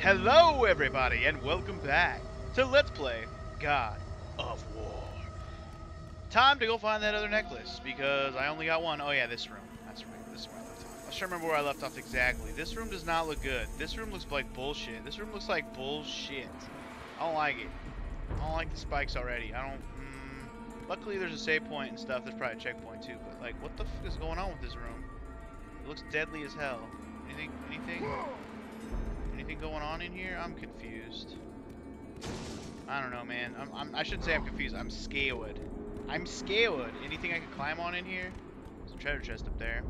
Hello, everybody, and welcome back to Let's Play God of War. Time to go find that other necklace, because I only got one. Oh yeah, this room. That's right, this is where I left off. Try remember where I left off exactly. This room does not look good. This room looks like bullshit. This room looks like bullshit. I don't like it. I don't like the spikes already. I don't... Mm, luckily, there's a save point and stuff. There's probably a checkpoint, too. But, like, what the fuck is going on with this room? It looks deadly as hell. Anything? Anything? Anything going on in here? I'm confused. I don't know, man. I'm, I'm, I shouldn't say I'm confused. I'm scared. I'm scared. Anything I can climb on in here? There's a treasure chest up there.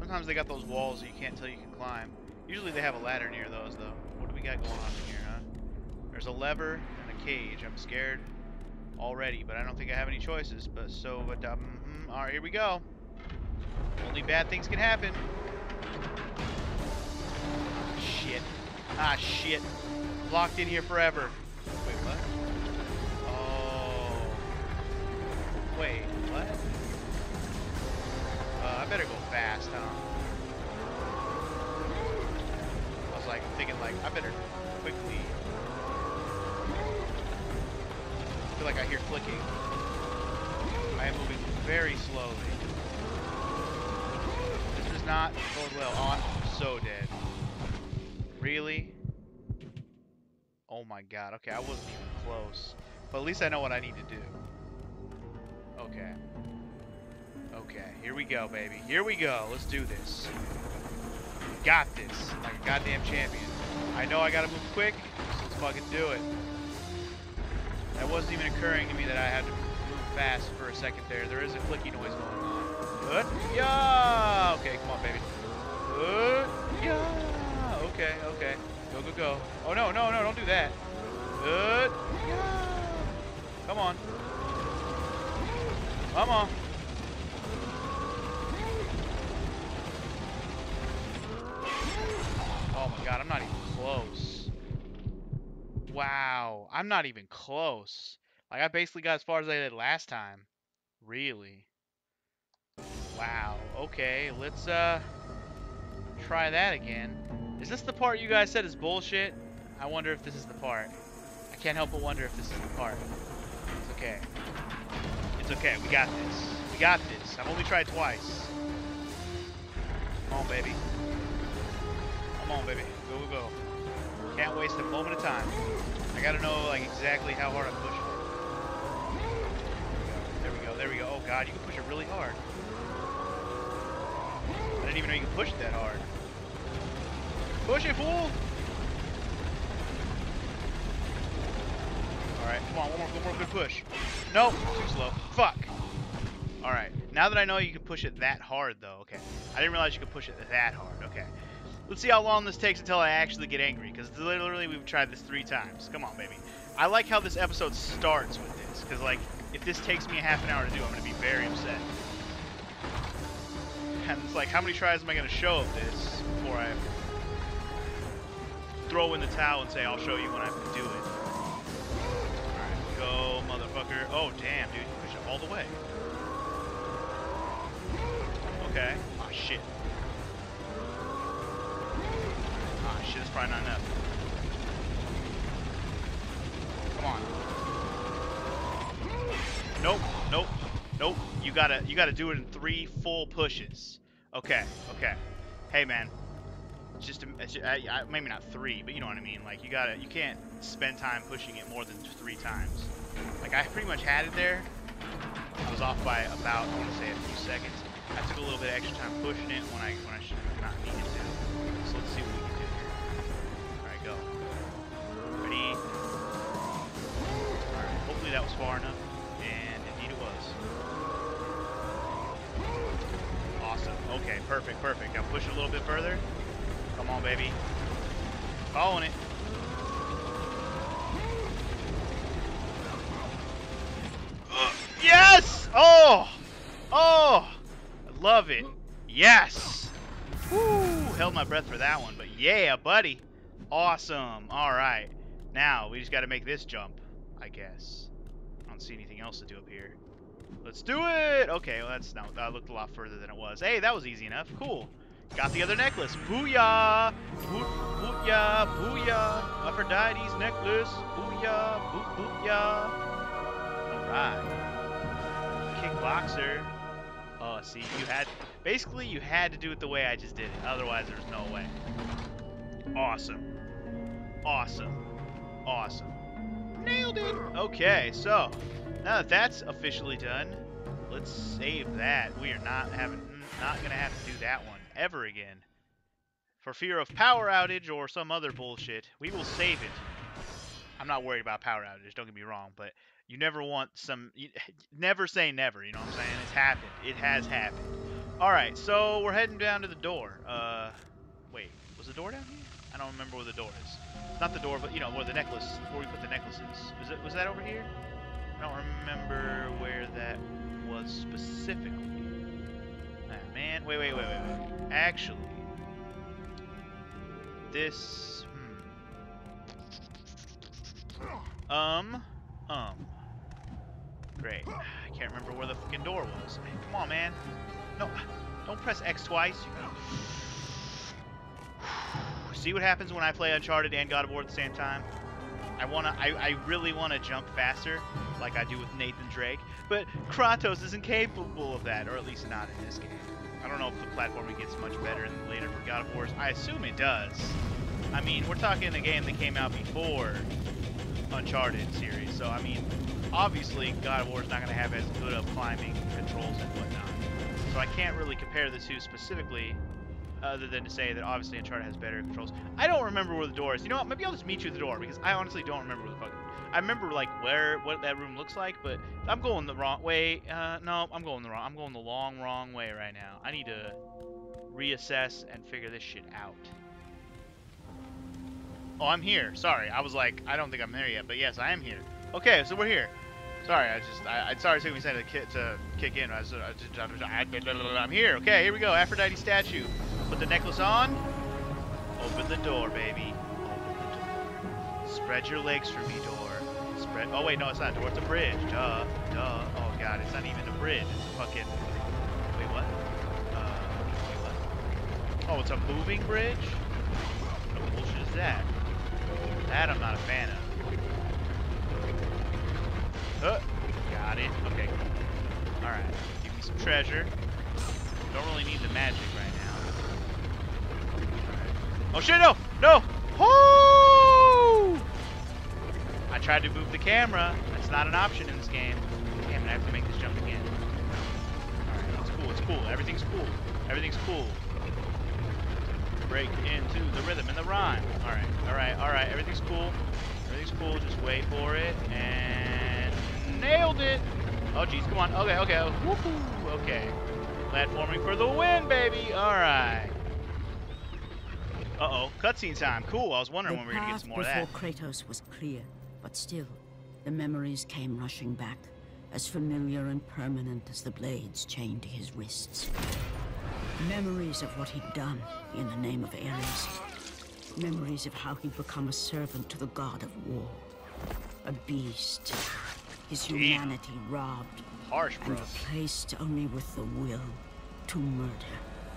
Sometimes they got those walls that you can't tell you can climb. Usually they have a ladder near those, though. What do we got going on in here, huh? There's a lever and a cage. I'm scared already, but I don't think I have any choices. But so, but um, mm, all right, here we go. Only bad things can happen. Shit. Ah, shit. Locked in here forever. Wait, what? Oh. Wait, what? Uh, I better go fast, huh? I was like thinking like, I better quickly. I feel like I hear clicking. I am moving very slowly. This does not bode well. Oh, I'm so dead. Really? Oh my god. Okay, I wasn't even close. But at least I know what I need to do. Okay. Okay, here we go, baby. Here we go. Let's do this. Got this. Like a goddamn champion. I know I gotta move quick, so let's fucking do it. That wasn't even occurring to me that I had to move fast for a second there. There is a clicky noise going on. Good. Yeah. Okay, come on, baby. Good. Yeah. Okay, okay. Go, go, go. Oh, no, no, no, don't do that. Good. Come on. Come on. Oh my god, I'm not even close. Wow, I'm not even close. Like, I basically got as far as I did last time. Really? Wow, okay, let's, uh, try that again. Is this the part you guys said is bullshit? I wonder if this is the part. I can't help but wonder if this is the part. It's okay. It's okay, we got this. We got this. I've only tried twice. Come on, baby. Come on, baby. Go, go, go. Can't waste a moment of time. I gotta know, like, exactly how hard I'm pushing. There we go, there we go. Oh, God, you can push it really hard. I didn't even know you could push it that hard. Push it, fool! Alright, come on, one more, one more good push. Nope, too slow. Fuck. Alright, now that I know you can push it that hard, though, okay. I didn't realize you could push it that hard, okay. Let's see how long this takes until I actually get angry, because literally we've tried this three times. Come on, baby. I like how this episode starts with this, because, like, if this takes me a half an hour to do, I'm going to be very upset. And it's like, how many tries am I going to show of this before I throw in the towel and say, I'll show you when I do it. Go, motherfucker. Oh, damn, dude. You push it all the way. Okay. Ah, oh, shit. Ah, oh, shit, it's probably not enough. Come on. Nope, nope, nope. You gotta, you gotta do it in three full pushes. Okay, okay. Hey, man. Just, I, uh, maybe not three, but you know what I mean. Like you gotta, you can't spend time pushing it more than three times. Like I pretty much had it there. I was off by about, I want to say a few seconds. I took a little bit extra time pushing it when I when I should not needed to. So let's see what we can do here. All right, go. Ready? All right. Hopefully that was far enough, and indeed it was. Awesome. Okay, perfect, perfect. Now push it a little bit further. Come on, baby. Following it. Yes! Oh! Oh! I love it. Yes! Woo! Held my breath for that one, but yeah, buddy. Awesome. All right. Now, we just got to make this jump, I guess. I don't see anything else to do up here. Let's do it! Okay, well, that's not, that looked a lot further than it was. Hey, that was easy enough. Cool. Got the other necklace. Booyah! Boot, booyah, booyah! Aphrodite's necklace. Booyah, boot, booyah. Alright. Kickboxer. Oh, see, you had... Basically, you had to do it the way I just did it. Otherwise, there's no way. Awesome. Awesome. Awesome. Nailed it! Okay, so, now that that's officially done, let's save that. We are not having, hmm, not gonna have to do that one ever again. For fear of power outage or some other bullshit, we will save it. I'm not worried about power outage, don't get me wrong, but you never want some, you, never say never, you know what I'm saying? It's happened. It has happened. Alright, so we're heading down to the door. Uh, wait, was the door down here? I don't remember where the door is. Not the door, but you know, where the necklace, where we put the necklaces. Was it, was that over here? I don't remember where that was specifically. Man, wait, wait, wait, wait, wait. Actually, this, hmm. Um, um. Great. I can't remember where the fucking door was. Come on, man. No, don't press X twice. See what happens when I play Uncharted and God of War at the same time? I wanna, I, I really wanna jump faster, like I do with Nathan Drake, but Kratos isn't capable of that, or at least not in this game. I don't know if the platforming gets much better in the later for God of Wars. I assume it does. I mean, we're talking a game that came out before Uncharted series, so I mean, obviously God of War is not going to have as good of climbing controls and whatnot. So I can't really compare the two specifically, other than to say that obviously Uncharted has better controls. I don't remember where the door is. You know what? Maybe I'll just meet you at the door because I honestly don't remember where the fuck. I remember like where what that room looks like, but I'm going the wrong way. Uh, no, I'm going the wrong. I'm going the long wrong way right now. I need to reassess and figure this shit out. Oh, I'm here. Sorry, I was like, I don't think I'm there yet, but yes, I am here. Okay, so we're here. Sorry, I just, I, I sorry it took me a second to, ki to kick in. I was, I, am here. Okay, here we go. Aphrodite statue. Put the necklace on. Open the door, baby. Open the door. Spread your legs for me, door. Spread. Oh wait, no, it's not. It's a bridge. Duh, duh. Oh god, it's not even a bridge. It's a fucking. Wait, what? Uh, wait, what? Oh, it's a moving bridge. What bullshit is that? That I'm not a fan of. Uh, got it. Okay. Alright. Give me some treasure. Don't really need the magic right now. Right. Oh shit, no! No! Oh! I tried to move the camera. That's not an option in this game. Damn it, I have to make this jump again. Alright, it's cool, it's cool. Everything's cool. Everything's cool break into the rhythm and the rhyme. All right, all right, all right. Everything's cool. Everything's cool. Just wait for it. And nailed it. Oh, jeez. Come on. Okay, okay. Woohoo. Okay. Platforming for the win, baby. All right. Uh-oh. Cutscene time. Cool. I was wondering the when we were going to get some more of that. The path before Kratos was clear, but still, the memories came rushing back, as familiar and permanent as the blades chained to his wrists. Memories of what he'd done in the name of Ares. Memories of how he'd become a servant to the god of war. A beast. His humanity robbed. Harsh, bro. And replaced only with the will to murder.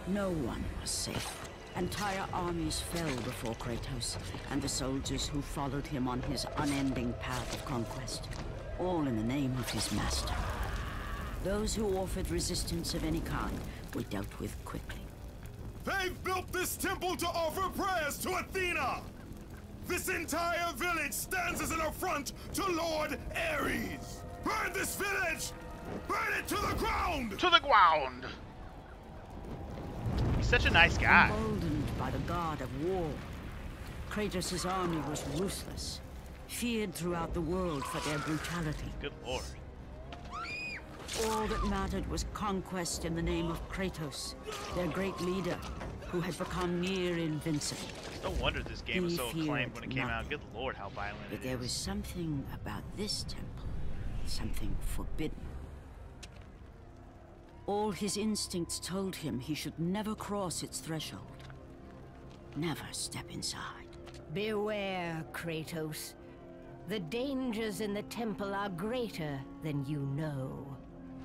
No one was safe. Entire armies fell before Kratos and the soldiers who followed him on his unending path of conquest. All in the name of his master. Those who offered resistance of any kind were dealt with quickly. They've built this temple to offer prayers to Athena! This entire village stands as an affront to Lord Ares! Burn this village! Burn it to the ground! To the ground! He's such a nice guy. Emboldened by the god of war, Kratos' army was ruthless, feared throughout the world for their brutality. Good lord. All that mattered was conquest in the name of Kratos, their great leader, who had become near invincible. No wonder this game was so acclaimed when it came out. Good lord, how violent but it there is. was something about this temple, something forbidden. All his instincts told him he should never cross its threshold. Never step inside. Beware, Kratos. The dangers in the temple are greater than you know.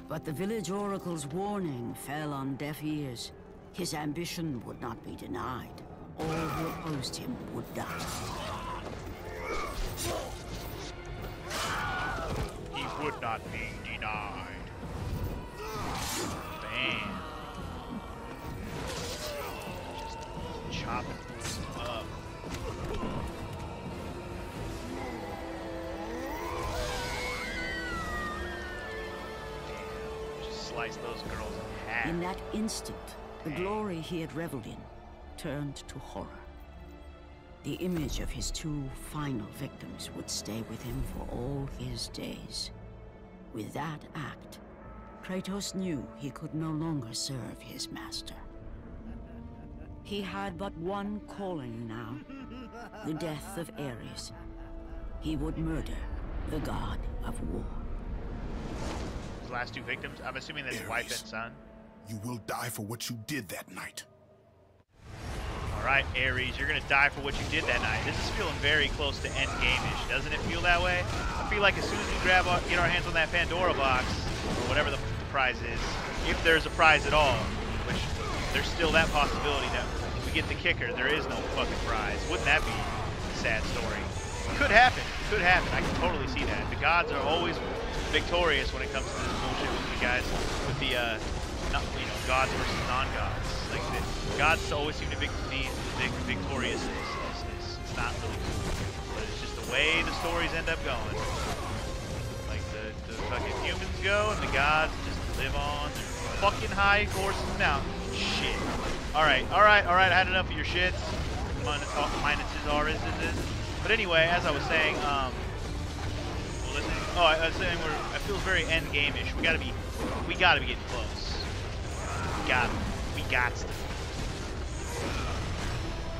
But the village oracle's warning fell on deaf ears. His ambition would not be denied. All who opposed him would die. He would not be that instant, the mm. glory he had reveled in turned to horror. The image of his two final victims would stay with him for all his days. With that act, Kratos knew he could no longer serve his master. He had but one calling now, the death of Ares. He would murder the god of war. His last two victims, I'm assuming that's wife and son. You will die for what you did that night. Alright, Ares, you're gonna die for what you did that night. This is feeling very close to end game-ish, doesn't it feel that way? I feel like as soon as we grab our, get our hands on that Pandora box, or whatever the, prize is, if there's a prize at all, which there's still that possibility that we get the kicker, there is no fucking prize. Wouldn't that be a sad story? Could happen. Could happen. I can totally see that. The gods are always victorious when it comes to this bullshit with you guys, with the, uh, not, you know, gods versus non-gods. Like, the gods always seem to be be vic- victorious this, this. It's not really cool, but it's just the way the stories end up going. Like, the, the fucking humans go, and the gods just live on fucking high horses mountains. Shit. Alright, alright, alright, I had enough of your shits. Minus, minuses, are is, is. But anyway, as I was saying, um, oh, I, I was saying we're, it feels very end game-ish. We gotta be, we gotta be getting close. We got, we got to.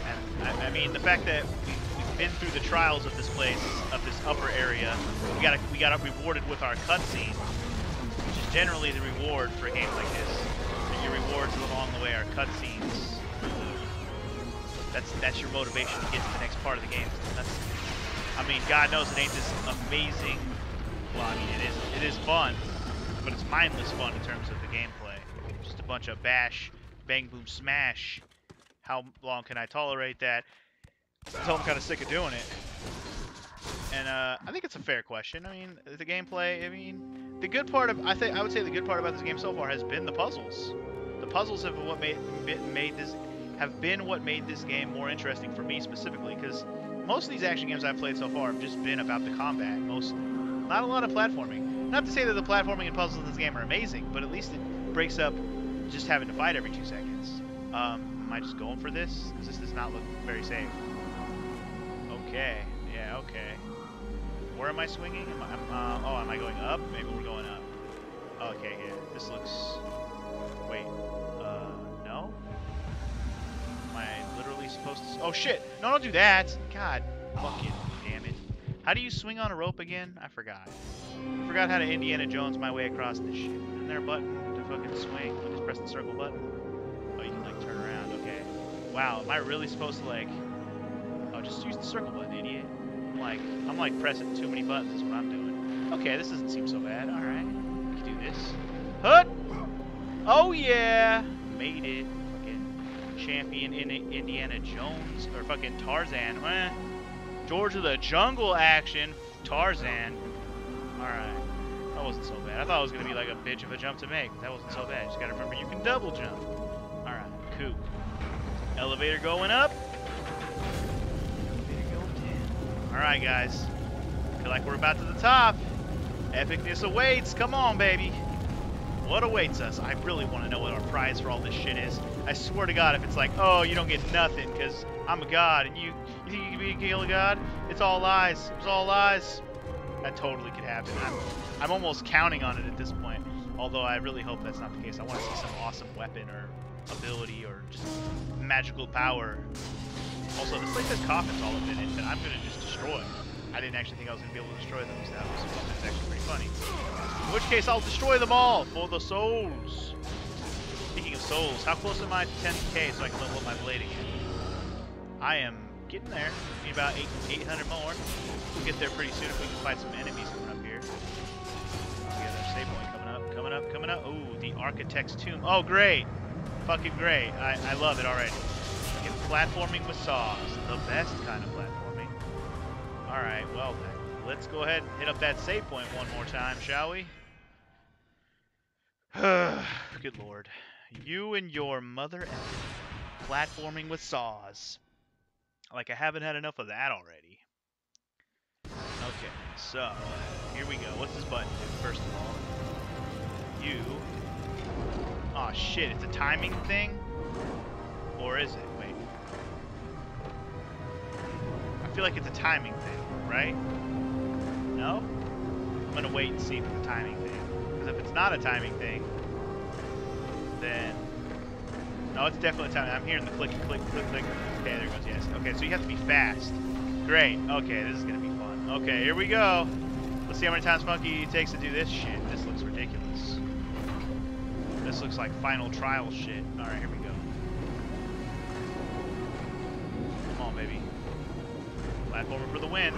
And I, I mean, the fact that we, we've been through the trials of this place, of this upper area, we got we got rewarded with our cutscene, which is generally the reward for a game like this. And your rewards along the way are cutscenes. That's that's your motivation to get to the next part of the game. That's, I mean, God knows it ain't this amazing. Well, I mean, it is it is fun, but it's mindless fun in terms of the gameplay. Just a bunch of bash, bang, boom, smash. How long can I tolerate that? Until I'm kind of sick of doing it. And uh, I think it's a fair question. I mean, the gameplay. I mean, the good part of I think I would say the good part about this game so far has been the puzzles. The puzzles have what made made this have been what made this game more interesting for me specifically. Because most of these action games I've played so far have just been about the combat mostly. Not a lot of platforming. Not to say that the platforming and puzzles in this game are amazing, but at least it breaks up just having to fight every two seconds. Um, am I just going for this? Because this does not look very safe. Okay. Yeah, okay. Where am I swinging? Am I, am, uh, oh, am I going up? Maybe we're going up. Okay, yeah. This looks... Wait. Uh, no? Am I literally supposed to... Oh, shit! No, don't do that! God fucking damn it. How do you swing on a rope again? I forgot. I forgot how to Indiana Jones my way across this shit. Isn't there a button to fucking swing? You just press the circle button? Oh, you can, like, turn around. Okay. Wow, am I really supposed to, like... Oh, just use the circle button, idiot. I'm like, I'm like pressing too many buttons is what I'm doing. Okay, this doesn't seem so bad. All right, we can do this. Hut! Oh yeah, made it. Fucking champion in Indiana Jones or fucking Tarzan. Eh. George of the Jungle action. Tarzan. All right, that wasn't so bad. I thought it was gonna be like a bitch of a jump to make. That wasn't so bad. Just gotta remember you can double jump. All right, cool. Elevator going up. Alright, guys. Feel like we're about to the top. Epicness awaits. Come on, baby. What awaits us? I really want to know what our prize for all this shit is. I swear to God, if it's like, oh, you don't get nothing because I'm a god and you, you think you can be a god? It's all lies. It's all lies. That totally could happen. I'm, I'm almost counting on it at this point. Although I really hope that's not the case. I want to see some awesome weapon or ability or just magical power also, this place has coffins all up in it that I'm gonna just destroy. I didn't actually think I was gonna be able to destroy them, so That was that's actually pretty funny. In which case, I'll destroy them all for the souls. Speaking of souls, how close am I to 10k so I can level up my blade again? I am getting there. Need about eight, 800 more. We'll get there pretty soon if we can fight some enemies coming up here. Coming up, coming up. Ooh, the Architect's Tomb. Oh, great. fucking great. I, I love it already. Platforming with saws. The best kind of platforming. Alright, well then. Let's go ahead and hit up that save point one more time, shall we? Good lord. You and your mother effing platforming with saws. Like I haven't had enough of that already. Okay, so here we go. What's this button do, first of all? You. Oh shit, it's a timing thing? Or is it? Wait. I feel like it's a timing thing, right? No? I'm gonna wait and see if it's a timing thing. Because if it's not a timing thing, then... No, it's definitely timing. I'm hearing the click, click, click, click. Okay, there goes, yes. Okay, so you have to be fast. Great. Okay, this is gonna be fun. Okay, here we go. Let's see how many times Monkey takes to do this shit. This looks. This looks like final trial shit. Alright, here we go. Come on, baby. Platformer for the win.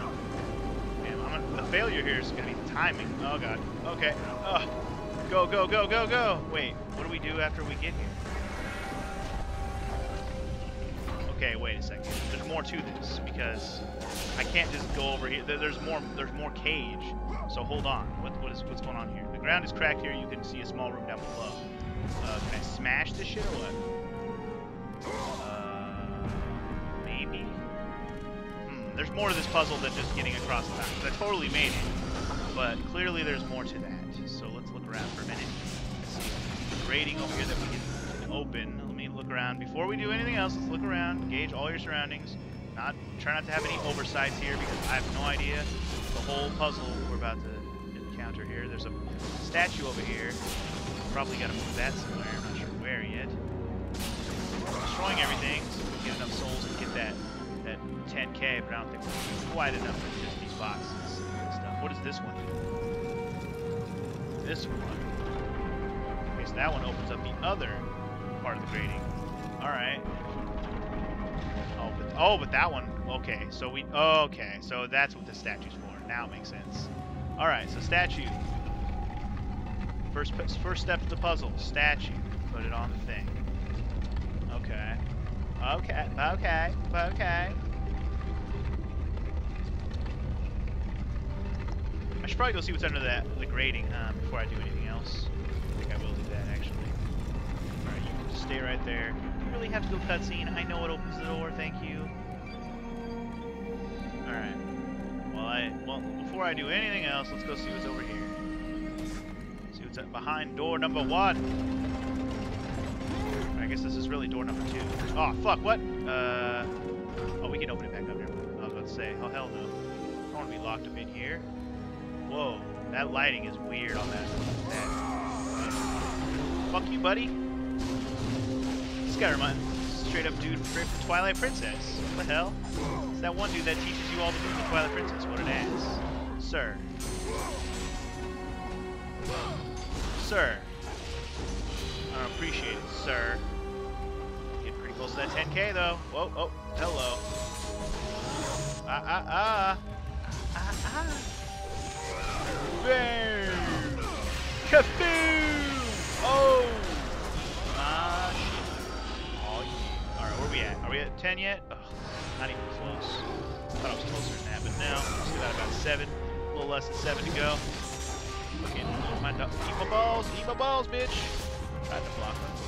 Man, I'm the failure here is gonna be the timing. Oh god. Okay. Oh. Go, go, go, go, go! Wait, what do we do after we get here? Okay, wait a second. There's more to this because I can't just go over here. There's more. There's more cage. So hold on. What what is what's going on here? The ground is cracked here. You can see a small room down below. Uh, can I smash this shit or what? Uh, maybe. Hmm. There's more to this puzzle than just getting across the. 'cause I totally made it, but clearly there's more to that. So let's look around for a minute. See. Rating over here that we can open. Let me look around. Before we do anything else, let's look around, gauge all your surroundings. Not try not to have any oversights here because I have no idea the whole puzzle we're about to encounter here. There's a statue over here. Probably gotta move that somewhere. I'm not sure where yet. Destroying everything so we can get enough souls to get that that 10k, but I don't think we're quite enough for just these boxes and stuff. What does this one? This one. Okay, so that one opens up the other part of the grating. Alright. Oh, but oh, but that one. Okay, so we. Okay, so that's what the statue's for. Now it makes sense. All right, so statue. First, first step of the puzzle. Statue. Put it on the thing. Okay. Okay. Okay. Okay. I should probably go see what's under that the grating, huh? Before I do anything else. I think I will do that actually. All right, you can just stay right there. You really have to go cutscene. I know it opens the door. Thank you. All right. Well, I well before I do anything else, let's go see what's over here. What's behind door number one. I guess this is really door number two. Oh fuck! What? Uh. Oh, we can open it back up here. I was about to say. Oh hell no. I don't want to be locked up in here. Whoa, that lighting is weird on that. that. Fuck you, buddy. This guy reminds straight up dude from Twilight Princess. What the hell? It's that one dude that teaches you all the moves of Twilight Princess. What an ass. Sir. Sir. I don't appreciate it, sir. Getting pretty close to that 10k though. Whoa, oh, hello. Ah, ah, ah. Ah, ah. Bam! Kaboom! Oh! Ah, shit. Oh, yeah. Alright, where we at? Are we at 10 yet? Ugh, not even close. thought I was closer than that, but no. Still got about 7. A little less than 7 to go. Fucking my, du- eat my balls! Eat my balls, bitch! Tried to block him.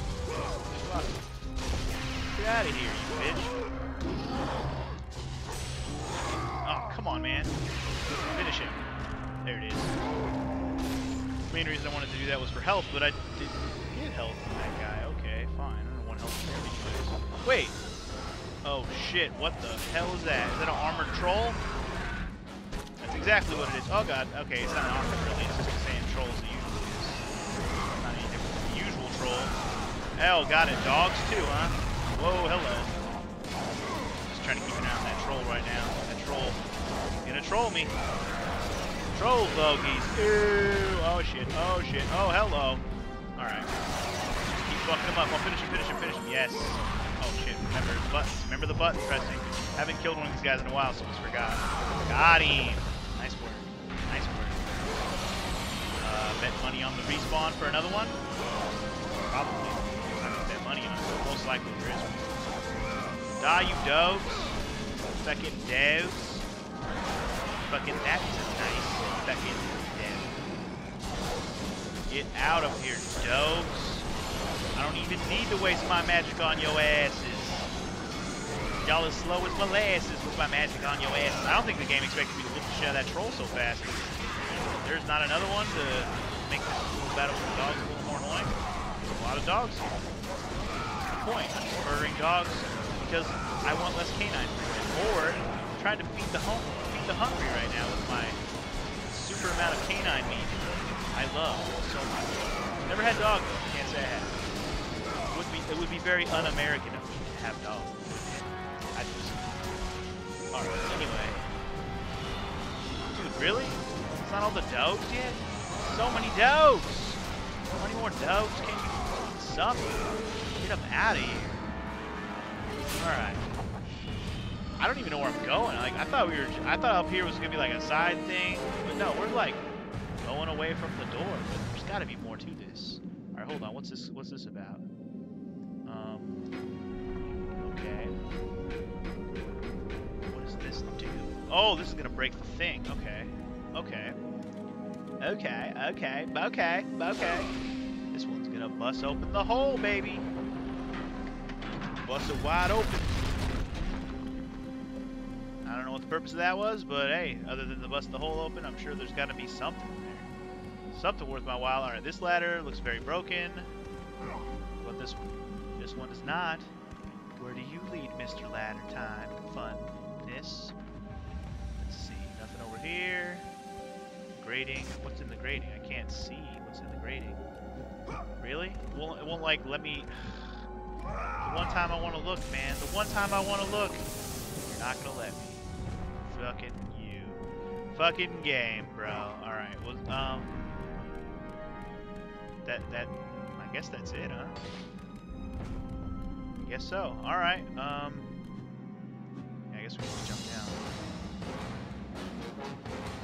Get out of here, you bitch. Oh, come on, man. Finish him. There it is. The main reason I wanted to do that was for health, but I didn't get health from that guy. Okay, fine. I don't what health from anyways. Wait. Oh shit, what the hell is that? Is that an armored troll? That's exactly what it is. Oh god, okay, it's not an armored troll it usually is. Not any different the usual troll. Hell, got it. Dogs too, huh? Whoa, hello. Just trying to keep an eye on that troll right now. That troll. Gonna troll me. Troll bogeys. Ew. Oh shit. Oh shit. Oh hello. Alright. Keep fucking him up. I'll finish him, finish him, finish him. Yes. Oh shit. Remember the buttons. Remember the button pressing. Haven't killed one of these guys in a while, so just forgot. Got him. Uh, bet money on the respawn for another one? Probably. I bet money on it. Most likely there is one. Die, you dogs. Fucking dogs. Fucking that's a nice fucking dog. Get out of here, dogs. I don't even need to waste my magic on your asses. Y'all as slow as molasses with my magic on your asses. I don't think the game expected me to whip the shit out of that troll so fast. There's not another one to make this little battle with the dogs a little more annoying. A lot of dogs. The point. I'm murdering dogs because I want less canine freedom. Or trying to feed the home feed the hungry right now with my super amount of canine meat. I love so much. Never had dogs, can't say I have. It would be it would be very un-American of me to have dogs. I just Alright, anyway. Dude, really? Not all the dogs yet? So many dogs! How many more dogs can you summon? Get them out of here. Alright. I don't even know where I'm going. Like I thought we were I thought up here was gonna be like a side thing. But no, we're like going away from the door. But there's gotta be more to this. Alright, hold on. What's this what's this about? Um Okay. What does this do? Oh, this is gonna break the thing. Okay. Okay. Okay, okay, okay, okay. This one's gonna bust open the hole, baby. Bust it wide open. I don't know what the purpose of that was, but hey, other than to bust the hole open, I'm sure there's gotta be something there. Something worth my while. Alright, this ladder looks very broken. But this one, this one is not. Where do you lead, Mr. Ladder Time? Funness. Let's see, nothing over here. Grating. What's in the grating? I can't see what's in the grating. Really? It won't, it won't like let me. The one time I want to look, man. The one time I want to look. You're not gonna let me. Fucking you. Fucking game, bro. Alright, well, um. That, that. I guess that's it, huh? I guess so. Alright, um. I guess we can jump down.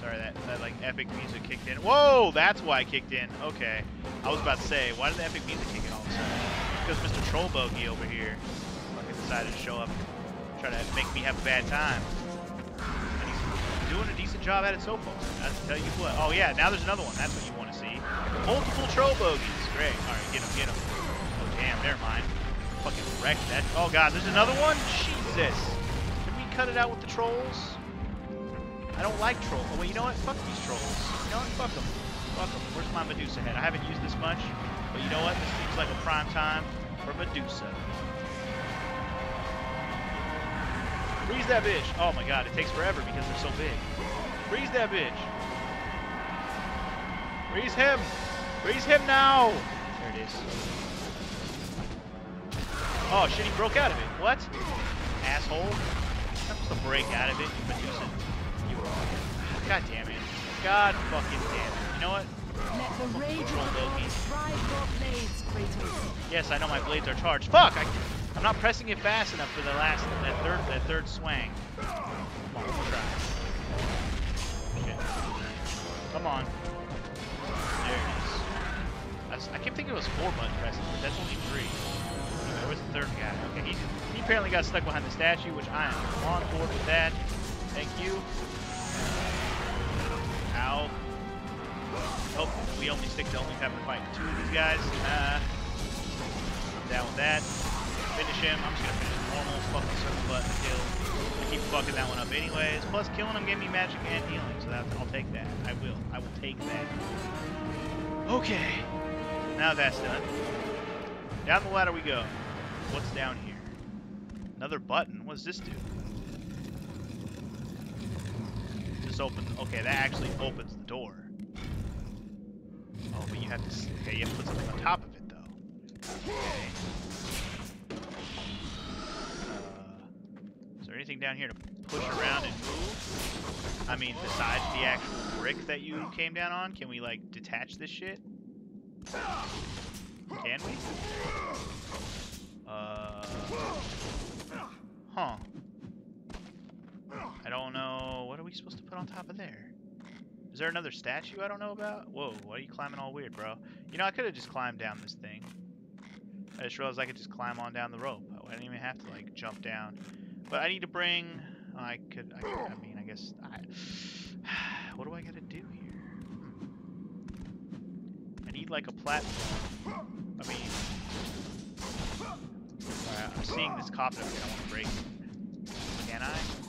Sorry, that, that like epic music kicked in. Whoa, that's why it kicked in. Okay. I was about to say, why did the epic music kick in all of a sudden? Because Mr. Troll Bogey over here fucking decided to show up and try to make me have a bad time. And he's doing a decent job at it so far. I tell you what. Oh yeah, now there's another one. That's what you want to see. Multiple Troll Bogeys. Great. Alright, get him, get him. Oh damn, never mind. Fucking wrecked that. Oh god, there's another one? Jesus. Can we cut it out with the trolls? I don't like trolls. Oh, wait, you know what? Fuck these trolls. You know what? Fuck them. Fuck them. Where's my Medusa head? I haven't used this much, but you know what? This seems like a prime time for Medusa. Freeze that bitch. Oh my god, it takes forever because they're so big. Freeze that bitch. Freeze him. Freeze him now. There it is. Oh shit, he broke out of it. What? Asshole. I'm supposed to break out of it, you Medusa. You were all God damn it. God fucking damn it. You know what? Let the rage Control of the Loki. your blades, Yes, I know my blades are charged. Fuck! I, I'm not pressing it fast enough for the last, that third, that third swing. Come on, one try. Shit. Come on. There it is. I, I kept thinking it was four button presses, but that's only three. Anyway, where's the third guy? Okay, he, he apparently got stuck behind the statue, which I am on board with that. Thank you. Ow. Oh, we only stick to only having to fight two of these guys. Uh, down with that. Finish him. I'm just gonna finish normal fucking circle button kill. I keep fucking that one up anyways. Plus, killing him gave me magic and healing, so that, I'll take that. I will. I will take that. Okay. Now that's done. Down the ladder we go. What's down here? Another button. What does this do? Open. Okay, that actually opens the door. Oh, but you have to. Okay, you have to put something on top of it, though. Okay. Uh, is there anything down here to push around and move? I mean, besides the actual brick that you came down on, can we like detach this shit? Can we? Uh. Huh. I don't know. We supposed to put on top of there? Is there another statue I don't know about? Whoa, why are you climbing all weird, bro? You know, I could have just climbed down this thing. I just realized I could just climb on down the rope. I didn't even have to like jump down. But I need to bring. I could. I, could, I mean, I guess. I, what do I gotta do here? I need like a platform. I mean. I'm seeing this coffin. I want to break. Can I?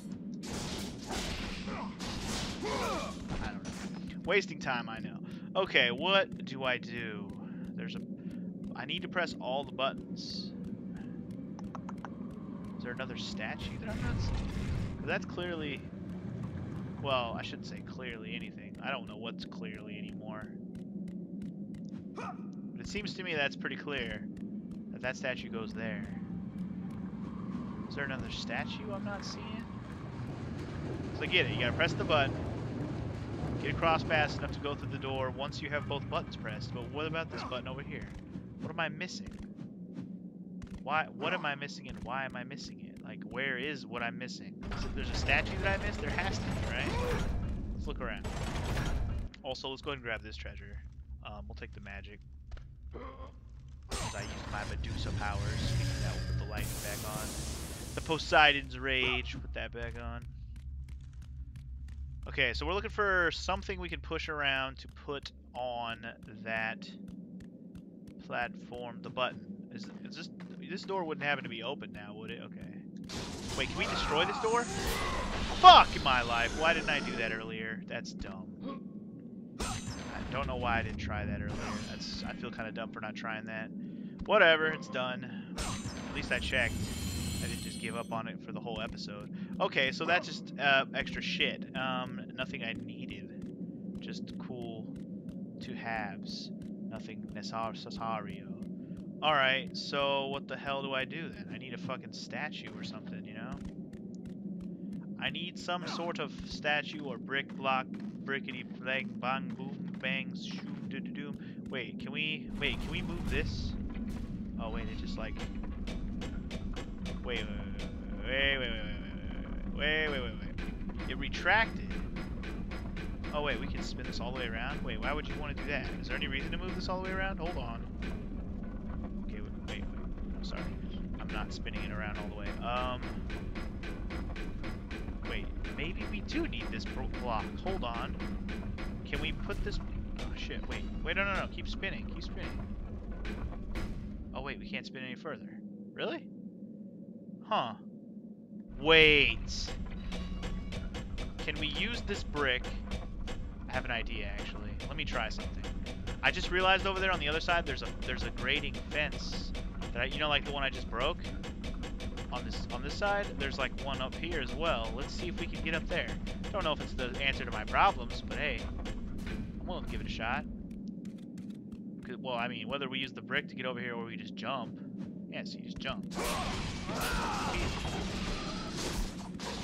I don't know. Wasting time, I know. Okay, what do I do? There's a... I need to press all the buttons. Is there another statue that I'm not seeing? That's clearly... Well, I shouldn't say clearly anything. I don't know what's clearly anymore. But it seems to me that's pretty clear. That that statue goes there. Is there another statue I'm not seeing? So get it. You gotta press the button. Get across fast enough to go through the door once you have both buttons pressed. But what about this button over here? What am I missing? Why? What am I missing and why am I missing it? Like, where is what I'm missing? There's a statue that I missed? There has to be, right? Let's look around. Also, let's go ahead and grab this treasure. Um, we'll take the magic. I use my Medusa powers. That, put the lightning back on. The Poseidon's Rage, put that back on. Okay, so we're looking for something we can push around to put on that platform, the button. Is, is this this door wouldn't happen to be open now, would it? Okay. Wait, can we destroy this door? Fuck my life! Why didn't I do that earlier? That's dumb. I don't know why I didn't try that earlier. That's I feel kind of dumb for not trying that. Whatever, it's done. At least I checked. I didn't just give up on it for the whole episode. Okay, so that's just uh, extra shit. Um, nothing I needed. Just cool to haves. Nothing necessario. Alright, so what the hell do I do then? I need a fucking statue or something, you know? I need some sort of statue or brick block, brickety bang bang boom bang shoo doo doo doo. Wait, can we wait, can we move this? Oh wait, it just like Wait, wait, wait, wait, wait, wait, wait, wait, wait, wait, wait. It retracted. Oh wait, we can spin this all the way around? Wait, why would you want to do that? Is there any reason to move this all the way around? Hold on. Okay, wait, wait, wait. I'm sorry. I'm not spinning it around all the way. Um, wait, maybe we do need this block. Hold on. Can we put this... Oh shit, wait. Wait, no, no, no. Keep spinning. Keep spinning. Oh wait, we can't spin any further. Really? Huh. Wait. Can we use this brick? I have an idea, actually. Let me try something. I just realized over there on the other side, there's a there's a grading fence. That I, you know, like the one I just broke. On this on this side, there's like one up here as well. Let's see if we can get up there. Don't know if it's the answer to my problems, but hey, I'm willing to give it a shot. Well, I mean, whether we use the brick to get over here or we just jump. Yeah, so you just jump.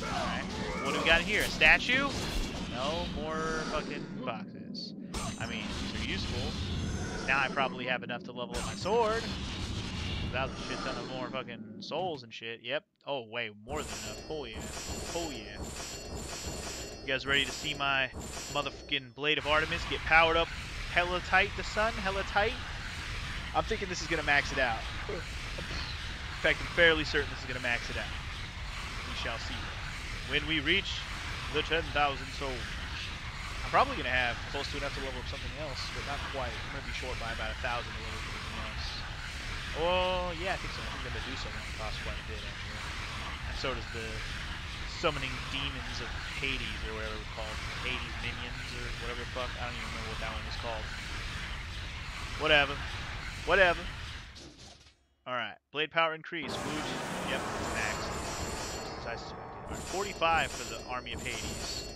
Alright, what do we got here? A statue? No more fucking boxes. I mean, these are useful. now I probably have enough to level up my sword. Without a shit ton of more fucking souls and shit. Yep. Oh, way more than enough. Oh yeah. Oh yeah. You guys ready to see my motherfucking Blade of Artemis get powered up hella tight the sun? Hella tight? I'm thinking this is gonna max it out. In fact, I'm fairly certain this is gonna max it out. Shall see. When we reach the 10,000 souls. I'm probably gonna have close to enough to level up something else, but not quite. I'm gonna be short by about a thousand to level up something else. Oh, yeah, I think so. I think the Medusa one costs quite a bit, actually. And so does the summoning demons of Hades, or whatever it's called. Hades minions, or whatever the fuck. I don't even remember what that one was called. Whatever. Whatever. Alright. Blade power increase. Woot. Yep, maxed. I suspected. 45 for the Army of Hades.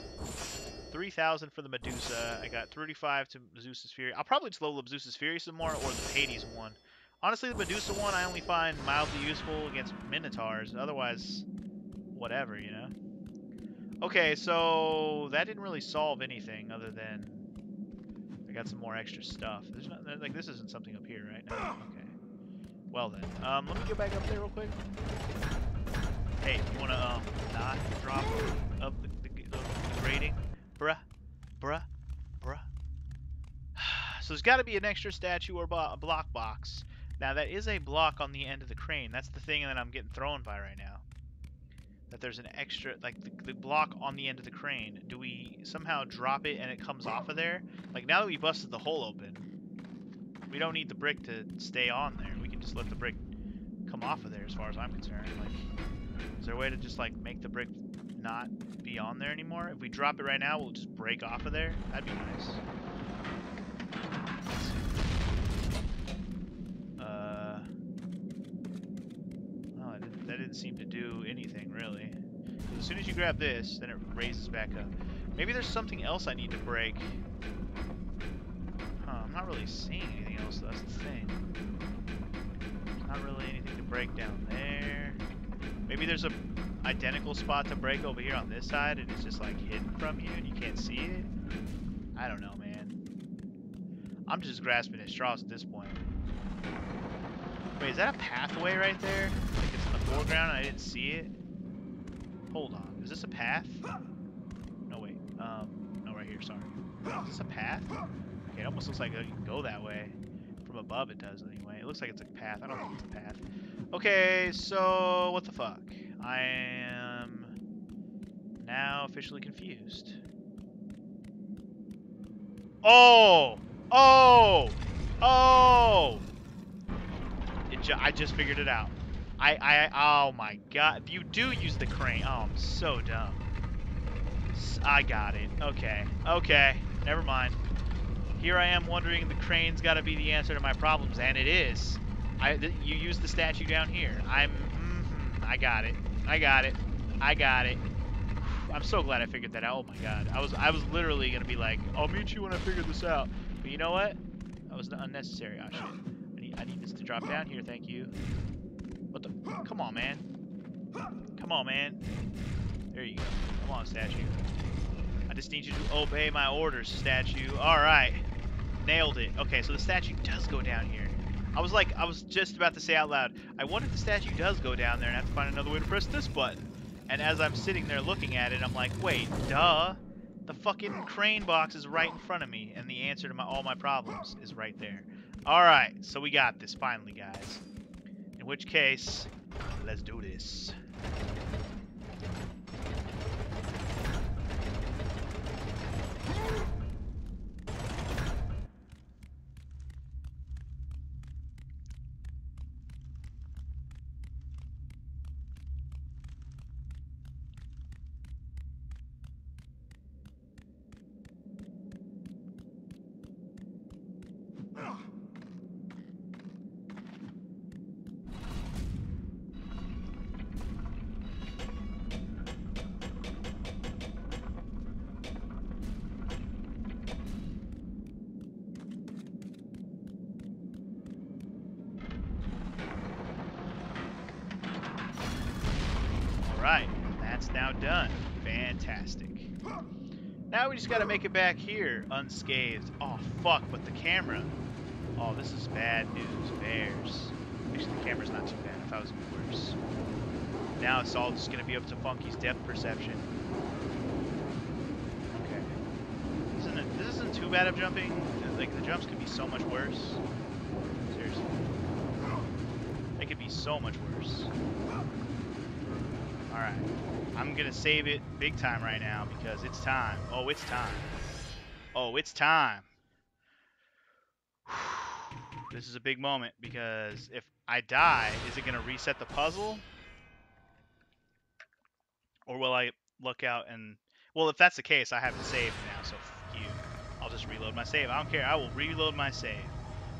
3,000 for the Medusa. I got 35 to Zeus's Fury. I'll probably just level up Zeus's Fury some more, or the Hades one. Honestly, the Medusa one I only find mildly useful against Minotaurs. Otherwise, whatever, you know? Okay, so that didn't really solve anything other than I got some more extra stuff. There's not, like, this isn't something up here, right? No? Okay. Well then, um, let me go back up there real quick. Hey, you wanna, um, not drop up the, the, the, the grading? Bruh, bruh, bruh. So there's got to be an extra statue or bo block box Now that is a block on the end of the crane. That's the thing that I'm getting thrown by right now. That there's an extra, like the, the block on the end of the crane. Do we somehow drop it and it comes off of there? Like now that we busted the hole open, we don't need the brick to stay on there. We can just let the brick come off of there as far as I'm concerned. Like, is there a way to just like make the brick not be on there anymore? If we drop it right now, we'll just break off of there. That'd be nice. Uh, that didn't, that didn't seem to do anything really. As soon as you grab this, then it raises back up. Maybe there's something else I need to break. Huh, I'm not really seeing anything else. That's the thing. Not really anything to break down there. Maybe there's a identical spot to break over here on this side and it's just like hidden from you and you can't see it. I don't know, man. I'm just grasping at straws at this point. Wait, is that a pathway right there? Like it's in the foreground I didn't see it? Hold on. Is this a path? No, wait. Um, no, right here, sorry. Is this a path? Okay, it almost looks like it can go that way. From above it does anyway. It looks like it's a path. I don't think it's a path. Okay, so what the fuck? I am now officially confused. Oh! Oh! Oh! Ju I just figured it out. I, I, oh my god. You do use the crane. Oh, I'm so dumb. I got it. Okay. Okay. Never mind. Here I am wondering the crane's got to be the answer to my problems, and it is. I, you use the statue down here. I'm, mm I got it. I got it. I got it. I'm so glad I figured that out. Oh my god. I was I was literally gonna be like, I'll meet you when I figure this out. But you know what? That was unnecessary. Shit. I need I need this to drop down here, thank you. What the come on man. Come on man. There you go. Come on, statue. I just need you to obey my orders, statue. Alright. Nailed it. Okay, so the statue does go down here. I was like, I was just about to say out loud, I wonder if the statue does go down there and have to find another way to press this button. And as I'm sitting there looking at it, I'm like, wait, duh. The fucking crane box is right in front of me, and the answer to my, all my problems is right there. Alright, so we got this finally, guys. In which case, let's do this. Alright, that's now done. Fantastic. Now we just gotta make it back here unscathed. Oh, fuck, but the camera. Oh, this is bad news, bears. Actually, the camera's not too bad. If I thought it was worse. Now it's all just gonna be up to Funky's depth perception. Okay. Isn't it, this isn't too bad of jumping. Like, the jumps could be so much worse. Seriously. They could be so much worse. Alright. I'm gonna save it big time right now because it's time. Oh, it's time. Oh, it's time. This is a big moment because if I die, is it gonna reset the puzzle? Or will I look out and... Well, if that's the case, I have it saved now, so you. I'll just reload my save. I don't care. I will reload my save.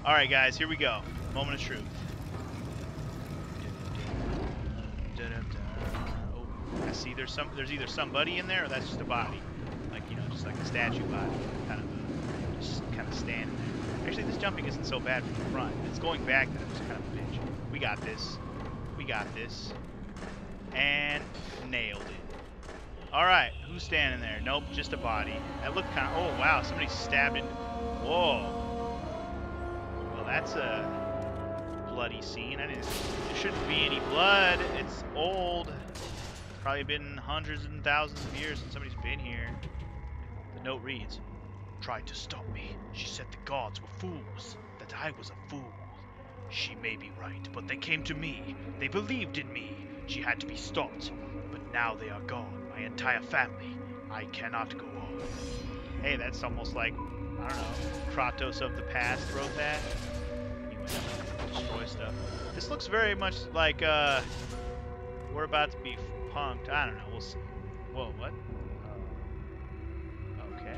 Alright, guys, here we go. Moment of truth. I see there's some there's either somebody in there or that's just a body. Like, you know, just like a statue body. Kind of just kind of standing there. Actually this jumping isn't so bad from the front. It's going back that it's kind of a bitch. We got this. We got this. And nailed it. Alright, who's standing there? Nope, just a body. That looked kinda oh wow, somebody stabbed it. Whoa. Well that's a bloody scene. I didn't there shouldn't be any blood. It's old. Probably been hundreds and thousands of years since somebody's been here. The note reads, Tried to stop me. She said the gods were fools, that I was a fool. She may be right, but they came to me. They believed in me. She had to be stopped. But now they are gone. My entire family. I cannot go on. Hey, that's almost like, I don't know, Kratos of the past wrote that. He went up and destroy stuff. This looks very much like, uh, we're about to be punked. I don't know, we'll see. Whoa, what? Uh, okay.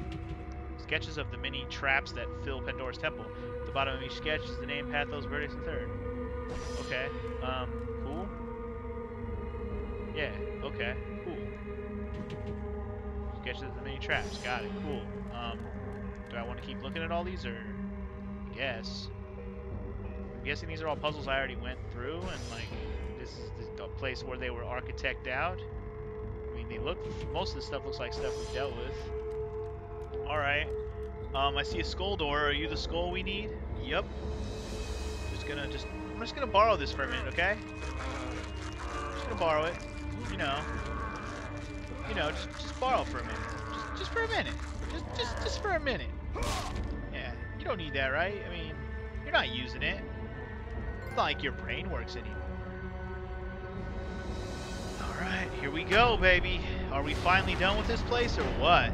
Sketches of the many traps that fill Pandora's temple. At the bottom of each sketch is the name Pathos, Verdes, and Third. Okay. Um, cool. Yeah, okay, cool. Sketches of the many traps. Got it, cool. Um, do I want to keep looking at all these, or... I guess. I'm guessing these are all puzzles I already went through, and, like, this is the, place where they were architect out. I mean, they look... Most of the stuff looks like stuff we've dealt with. Alright. Um, I see a skull door. Are you the skull we need? Yep. Just gonna just I'm just gonna borrow this for a minute, okay? Just gonna borrow it. You know. You know, just just borrow for a minute. Just just for a minute. Just just just for a minute. Yeah, you don't need that, right? I mean, you're not using it. It's not like your brain works anymore. Alright, here we go, baby. Are we finally done with this place or what?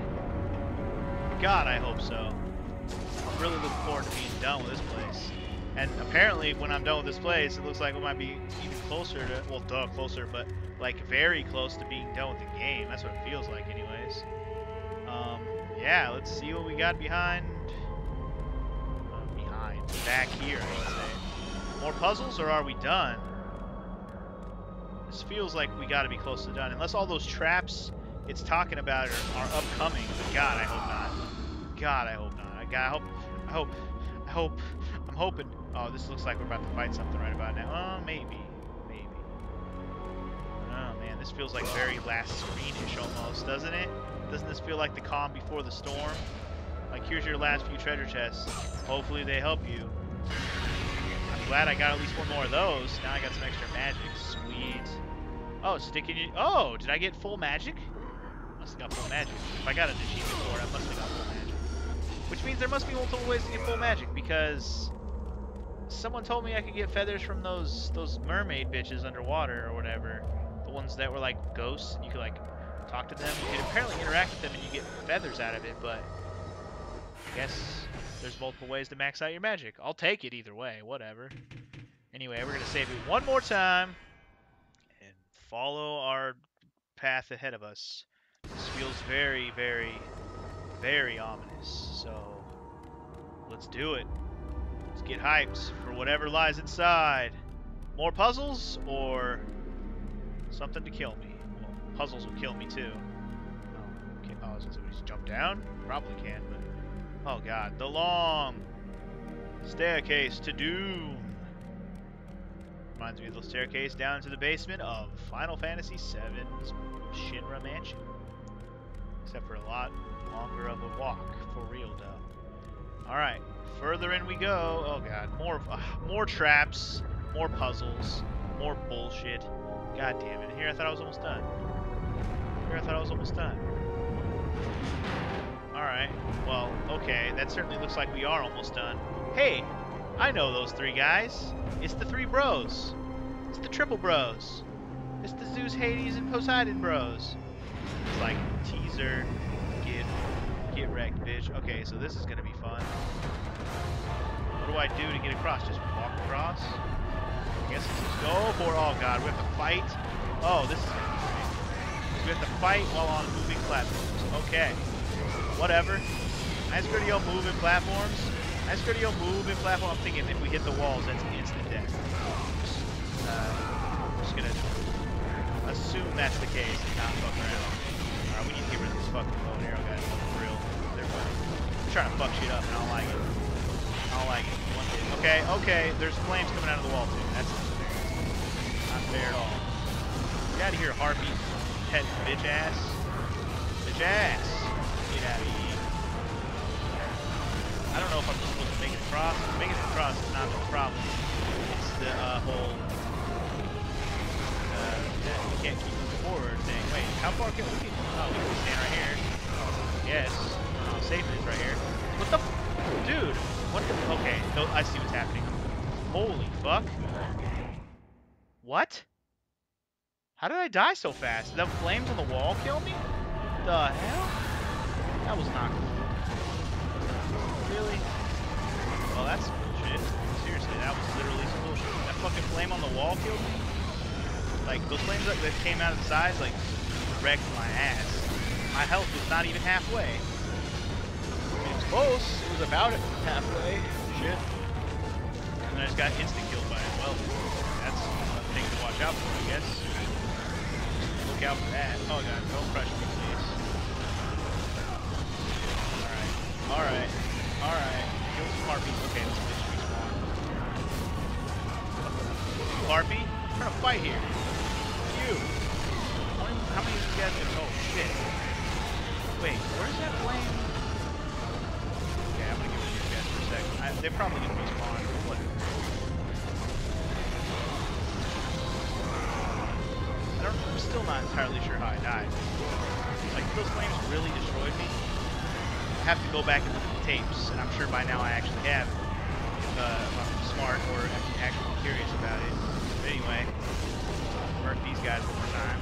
God, I hope so. I'm really looking forward to being done with this place. And apparently, when I'm done with this place, it looks like we might be even closer to, well, duh, closer, but like very close to being done with the game. That's what it feels like, anyways. Um, yeah, let's see what we got behind. Uh, behind, back here, I should say. More puzzles, or are we done? This feels like we got to be close to done, unless all those traps it's talking about are, are upcoming. God, I hope not. God, I hope not. I, God, I hope, I hope, I hope, I'm hoping. Oh, this looks like we're about to fight something right about now. Oh, maybe, maybe. Oh man, this feels like very last screenish almost, doesn't it? Doesn't this feel like the calm before the storm? Like here's your last few treasure chests. Hopefully they help you. I'm glad I got at least one more of those. Now I got some extra magic. Oh, sticking you. Oh, did I get full magic? Must have got full magic. If I got an achievement for it, I must have got full magic. Which means there must be multiple ways to get full magic because someone told me I could get feathers from those those mermaid bitches underwater or whatever. The ones that were like ghosts and you could like talk to them. You could apparently interact with them and you get feathers out of it, but I guess there's multiple ways to max out your magic. I'll take it either way, whatever. Anyway, we're gonna save it one more time follow our path ahead of us. This feels very, very, very ominous. So let's do it. Let's get hyped for whatever lies inside. More puzzles or something to kill me? Well, puzzles will kill me too. Oh, okay. Oh, so we just jump down? Probably can, but oh god, the long staircase to doom. Reminds me of the staircase down to the basement of Final Fantasy VII's Shinra Mansion. Except for a lot longer of a walk, for real though. Alright, further in we go. Oh god, more uh, more traps, more puzzles, more bullshit. God damn it. Here I thought I was almost done. Here I thought I was almost done. Alright, well, okay, that certainly looks like we are almost done. Hey, I know those three guys. It's the three bros. It's the triple bros. It's the Zeus, Hades, and Poseidon bros. It's like teaser, get get wrecked, bitch. Okay, so this is gonna be fun. What do I do to get across? Just walk across? I guess let's just go for Oh god, we have to fight. Oh, this is. We have to fight while on moving platforms. Okay. Whatever. Nice video moving platforms. Nice video moving platform. I'm thinking if we hit the walls, that's instant death. Uh, I'm just gonna assume that's the case and not fuck around. Alright, we need to get rid of this fucking bow and arrow guys. For real. They're, they're trying to fuck shit up and I don't like it. I don't like it. Okay, okay, there's flames coming out of the wall too. That's not fair. Not fair at all. Get out of here, harpy. Pet bitch ass. Bitch ass. Get out of here. I don't know if I'm across. Making it across is not the problem. It's the uh, whole uh, we can't keep moving forward thing. Wait, how far can we get? Oh, we can stand right here. Yes. Oh, safe is right here. What the? Dude, what the? Okay, no, I see what's happening. Holy fuck. What? How did I die so fast? The flames on the wall kill me? The hell? That was not cool. Well, that's bullshit. Seriously, that was literally some. That fucking flame on the wall killed me? Like, those flames that, came out of the sides, like, wrecked my ass. My health was not even halfway. I mean, it was close. It was about halfway. Shit. And I just got instant killed by it. Well, that's a thing to watch out for, I guess. Look out for that. Oh god, don't crush me, please. Alright. Alright. Alright. Kill. Okay, let's finish respawn. Harpy? We're trying to fight here. You. How many of these guys are Oh shit. Wait, where's that flame? Okay, I'm gonna give it to these guys for a second. I, they're probably gonna respawn. Whatever. I don't, I'm still not entirely sure how I died. Like, those flames really destroyed me. I have to go back and look tapes, and I'm sure by now I actually have. If, uh, if I'm smart or actually curious about it. But anyway, murk these guys one more time.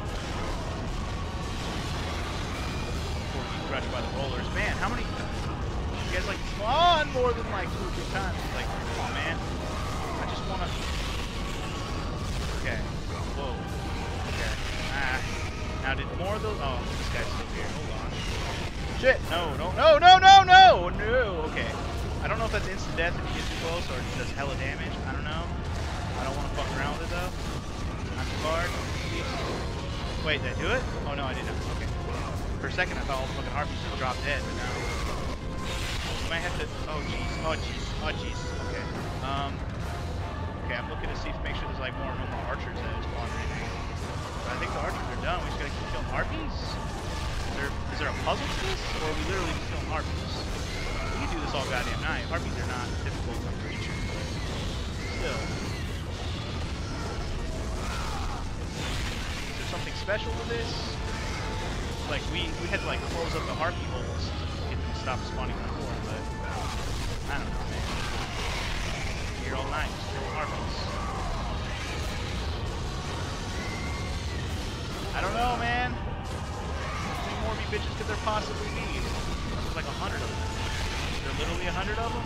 Before we crushed by the rollers. Man, how many... You guys, like, spawn more than, like, two or three times. Like, come on, man. I just want to... Okay. Whoa. Okay. Ah. Now, did more of those... Oh, this guy's still here. Hold on. Shit! No, no, no, no, no, no! Okay. I don't know if that's instant death if you get too close or does hella damage. I don't know. I don't want to fuck around with it, though. I'm scarred. Wait, did I do it? Oh, no, I didn't. Okay. For a second, I thought all the fucking harpies just dropped dead, but no. You might have to... Oh, jeez. Oh, jeez. Oh, jeez. Okay. Um... Okay, I'm looking to see if make sure there's like more no more archers that is wandering. But I think the archers are done. We just gotta keep killing harpies. Is there is there a puzzle to this, or are we literally just killing harpies? Do this all goddamn night. Harpies are not difficult of creature, but still. Is there something special to this? Like we we had to like close up the harpy holes to get them to stop spawning before, but I don't know, man here all night, just killing harpies. I don't know, man. How many more of you bitches could there possibly be? There's like a hundred of them. Literally a hundred of them?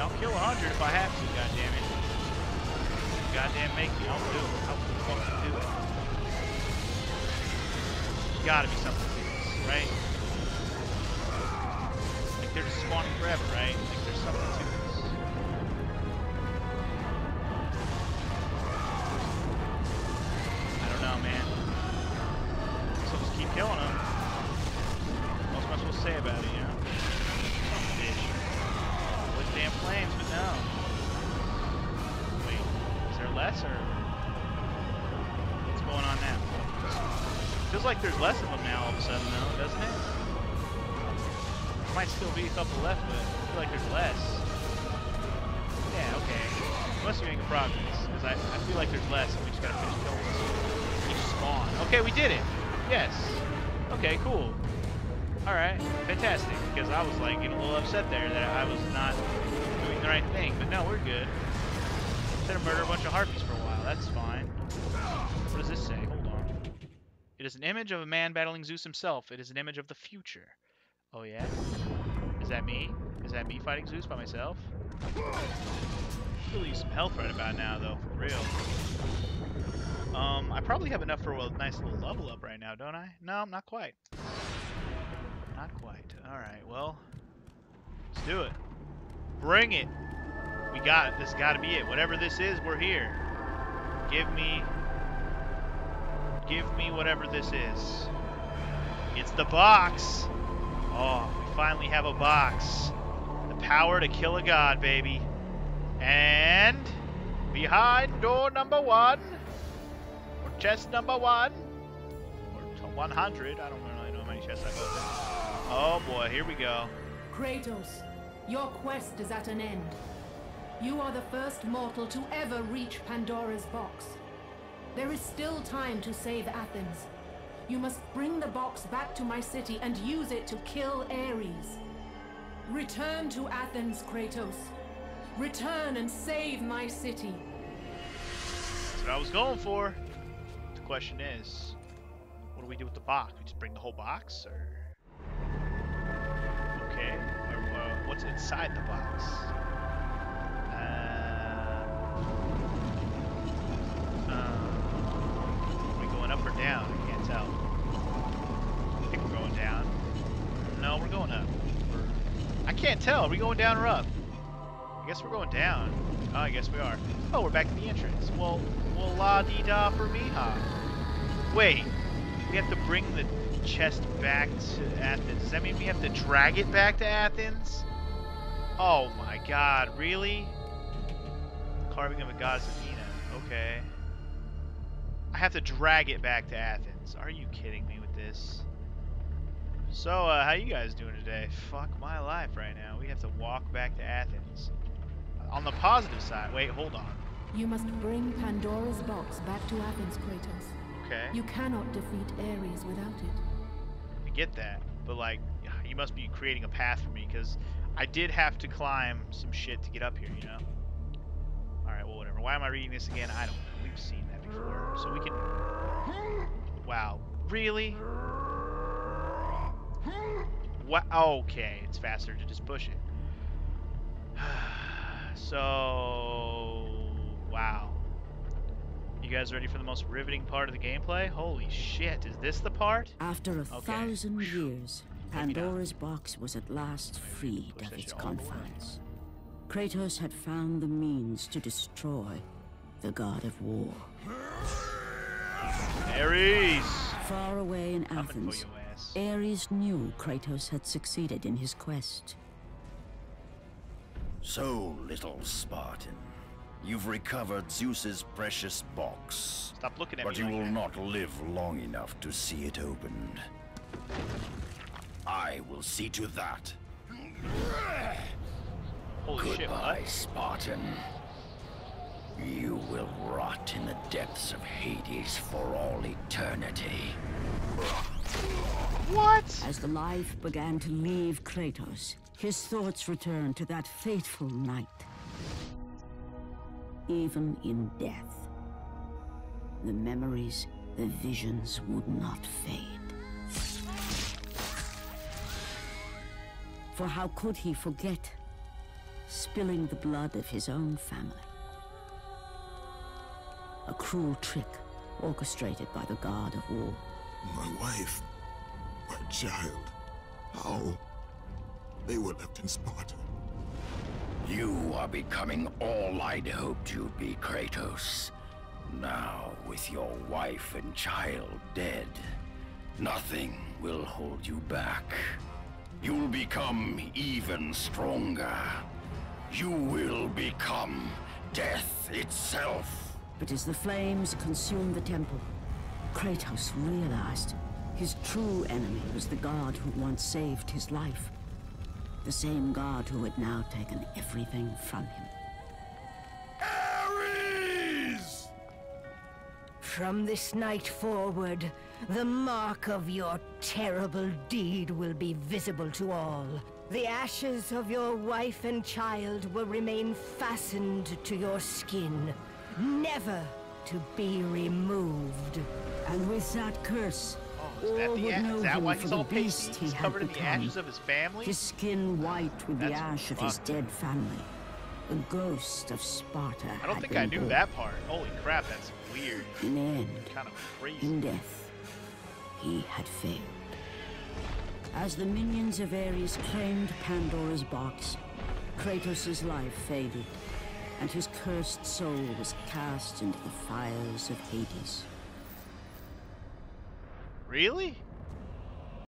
I'll kill a hundred if I have to, goddamn it. Goddamn make me, I'll do it. I'll fucking do it. There's gotta be something to this, right? Like they're just spawning forever, right? Like there's something to less or what's going on now? Feels like there's less of them now all of a sudden, though, doesn't it? There might still be a couple left, but I feel like there's less. Yeah, okay. Must be making progress, because I, I feel like there's less, and we just gotta finish killing this each spawn. Okay, we did it! Yes. Okay, cool. Alright, fantastic, because I was like getting a little upset there that I was not doing the right thing, but no, we're good. Instead of murder a bunch of harpies that's fine. What does this say? Hold on. It is an image of a man battling Zeus himself. It is an image of the future. Oh yeah? Is that me? Is that me fighting Zeus by myself? Really use some health right about now, though, for real. Um, I probably have enough for a nice little level up right now, don't I? No, not quite. Not quite. Alright, well, let's do it. Bring it! We got it. This got to be it. Whatever this is, we're here. Give me... Give me whatever this is. It's the box! Oh, we finally have a box. The power to kill a god, baby. And behind door number one, or chest number one, or 100. I don't really know how many chests I got. Oh boy, here we go. Kratos, your quest is at an end. You are the first mortal to ever reach Pandora's box. There is still time to save Athens. You must bring the box back to my city and use it to kill Ares. Return to Athens, Kratos. Return and save my city. That's what I was going for. The question is, what do we do with the box? We just bring the whole box, or okay, or, uh, what's inside the box? Are we going up or down? I can't tell. I think we're going down. No, we're going up. I can't tell. Are we going down or up? I guess we're going down. Oh, I guess we are. Oh, we're back at the entrance. Well, well, la di da for me, huh? Wait, we have to bring the chest back to Athens. Does that mean we have to drag it back to Athens? Oh my god, really? Carving of a goddess Athena. Okay. I have to drag it back to Athens. Are you kidding me with this? So, uh, how you guys doing today? Fuck my life right now. We have to walk back to Athens. On the positive side, wait, hold on. You must bring Pandora's box back to Athens, Kratos. Okay, You cannot defeat Ares without it. I get that, but like, you must be creating a path for me because I did have to climb some shit to get up here, you know. Why am I reading this again? I don't know. We've seen that before, so we can. Wow, really? What? Okay, it's faster to just push it. so, wow. You guys ready for the most riveting part of the gameplay? Holy shit, is this the part? After a Okay. thousand years, Pandora's box was at last freed of its confines. Kratos had found the means to destroy the god of war. Ares! Far away in Athens. Ares knew Kratos had succeeded in his quest. So, little Spartan, you've recovered Zeus's precious box. Stop looking at But me you like will that. not live long enough to see it opened. I will see to that. Holy shit, Goodbye, what? Spartan. You will rot in the depths of Hades for all eternity. What? As the life began to leave Kratos, his thoughts returned to that fateful night. Even in death, the memories, the visions would not fade. For how could he forget spilling the blood of his own family? A cruel trick orchestrated by the god of war. My wife, my child, how? They were left in Sparta. You are becoming all I'd hoped you'd be, Kratos. Now, with your wife and child dead, nothing will hold you back. You'll become even stronger. You will become death itself. But as the flames consumed the temple, Kratos realized his true enemy was the god who once saved his life. The same god who had now taken everything from him. Ares! From this night forward, the mark of your terrible deed will be visible to all. The ashes of your wife and child will remain fastened to your skin, never to be removed. And with that curse, Oh, is that all would a- know him for the beast he had covered in the become. ashes of his family? His skin white with the That's ash of his dead family. The ghost of Sparta I don't think I knew born. that part. Holy crap, that's weird. In the end, Kind of crazy. In death, he had failed. As the minions of Ares claimed Pandora's box, Kratos' life faded, and his cursed soul was cast into the fires of Hades. Really?